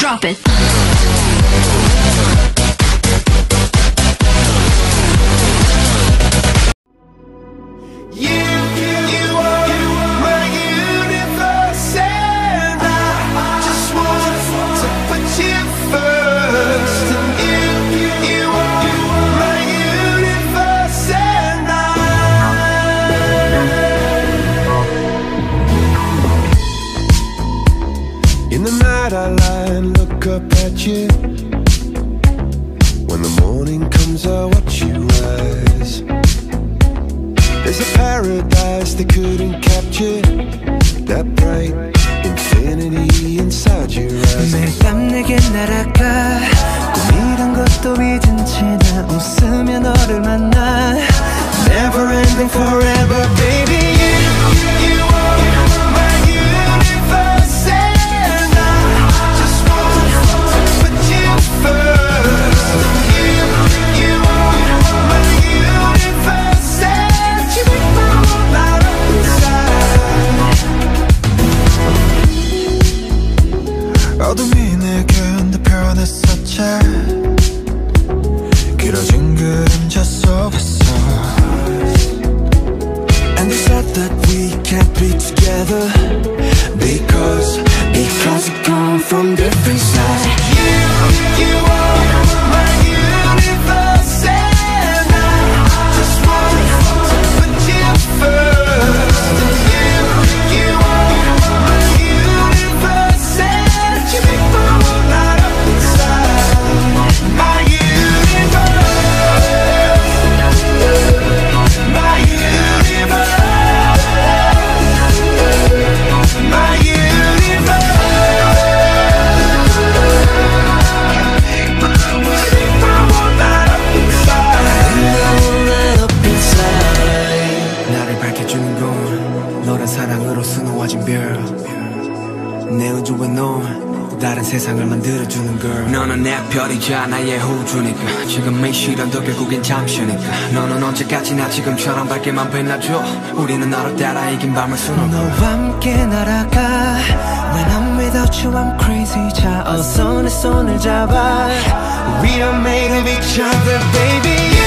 Drop it. the night, I lie and look up at you. When the morning comes, I watch you rise. There's a paradise they couldn't capture That bright infinity inside your eyes 매일 밤 내게 날아가 꿈이란 것도 잊은 채나 웃으며 너를 만나 Never ending forever baby 길어진 그림자 속에서 And they said that we can't be together Because, because we come from different sides 내 우주에 넌 다른 세상을 만들어주는 girl. 너는 내 별이자 나의 호주니까. 지금 이 시련도 결국엔 잠시니까. 너는 언제까지나 지금처럼 밝게만 빛나줘. 우리는 너를 따라 이긴 밤을 수놓고. 너와 함께 날아가. When I'm without you I'm crazy. 자 어서 내 손을 잡아. We are made of each other baby